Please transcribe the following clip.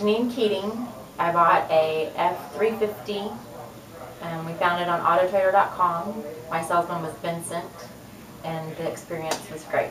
Janine Keating. I bought a F-350 and we found it on autotrader.com. My salesman was Vincent and the experience was great.